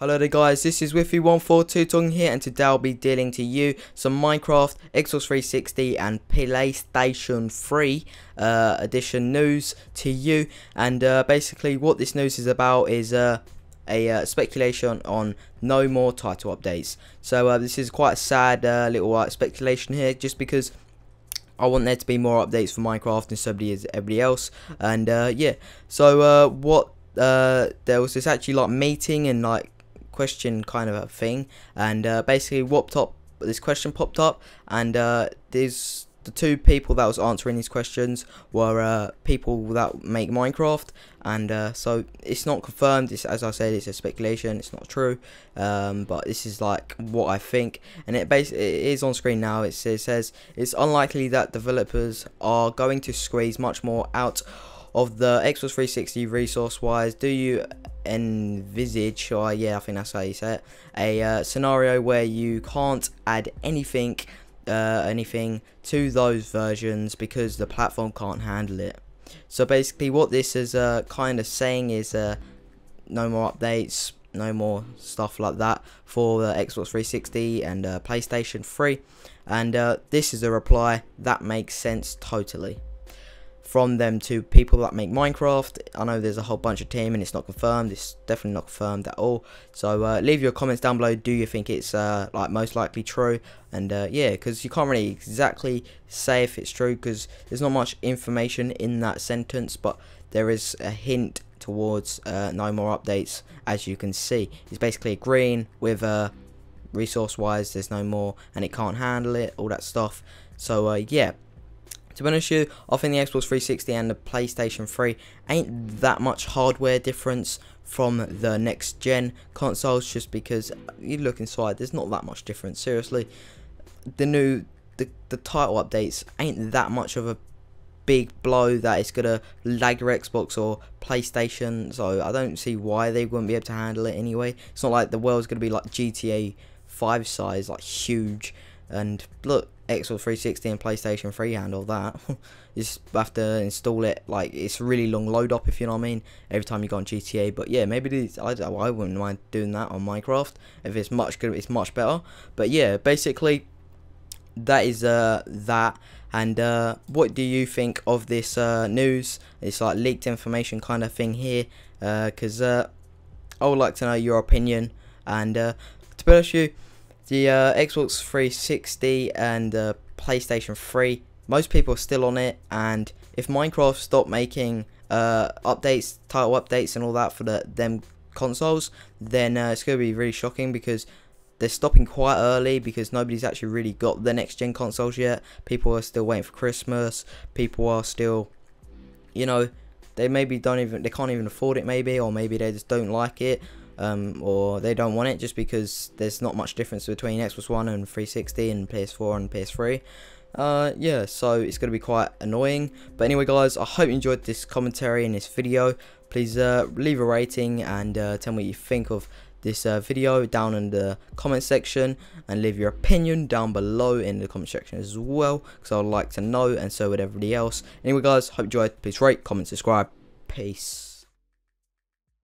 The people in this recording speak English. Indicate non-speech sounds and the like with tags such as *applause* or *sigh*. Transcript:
Hello there guys, this is Wify142 Tung here and today I'll be dealing to you some Minecraft, Xbox 360 and PlayStation 3 uh, edition news to you. And uh, basically what this news is about is uh, a uh, speculation on no more title updates. So uh, this is quite a sad uh, little speculation here just because I want there to be more updates for Minecraft and somebody everybody else. And yeah. So what there was this actually like meeting and like question kind of a thing and uh, basically what top this question popped up and uh, there's the two people that was answering these questions were uh, people that make Minecraft and uh, so it's not confirmed it's, as I said it's a speculation it's not true um, but this is like what I think and it basically it is on screen now it says, it says it's unlikely that developers are going to squeeze much more out of the Xbox 360 resource wise do you envisage, or yeah, I think that's how you say it, a uh, scenario where you can't add anything, uh, anything to those versions because the platform can't handle it. So basically, what this is uh, kind of saying is uh, no more updates, no more stuff like that for the Xbox 360 and uh, PlayStation 3. And uh, this is a reply that makes sense totally from them to people that make Minecraft. I know there's a whole bunch of team and it's not confirmed. It's definitely not confirmed at all. So uh, leave your comments down below. Do you think it's uh, like most likely true? And uh, yeah, because you can't really exactly say if it's true because there's not much information in that sentence, but there is a hint towards uh, no more updates as you can see. It's basically green with uh, resource wise there's no more and it can't handle it, all that stuff. So uh, yeah to be honest with you, I think the Xbox 360 and the PlayStation 3 ain't that much hardware difference from the next gen consoles just because you look inside there's not that much difference. Seriously the new the, the title updates ain't that much of a big blow that it's gonna lag your Xbox or PlayStation so I don't see why they wouldn't be able to handle it anyway. It's not like the world's gonna be like GTA 5 size like huge. And look Xbox 360 and PlayStation 3 handle that. *laughs* you just have to install it. Like it's really long load up, if you know what I mean. Every time you go on GTA, but yeah, maybe these, I, I wouldn't mind doing that on Minecraft if it's much good. It's much better. But yeah, basically that is uh that. And uh, what do you think of this uh, news? It's like leaked information kind of thing here, because uh, I would like to know your opinion. And uh, to be honest with you the uh, Xbox 360 and uh, PlayStation 3, most people are still on it, and if Minecraft stopped making uh, updates, title updates, and all that for the them consoles, then uh, it's going to be really shocking because they're stopping quite early because nobody's actually really got the next gen consoles yet. People are still waiting for Christmas. People are still, you know, they maybe don't even they can't even afford it maybe, or maybe they just don't like it um, or they don't want it just because there's not much difference between Xbox One and 360 and PS4 and PS3. Uh, yeah, so it's going to be quite annoying. But anyway, guys, I hope you enjoyed this commentary in this video. Please uh, leave a rating and uh, tell me what you think of this uh, video down in the comment section and leave your opinion down below in the comment section as well because I'd like to know and so would everybody else. Anyway guys, hope you enjoyed. Please rate, comment, subscribe. Peace.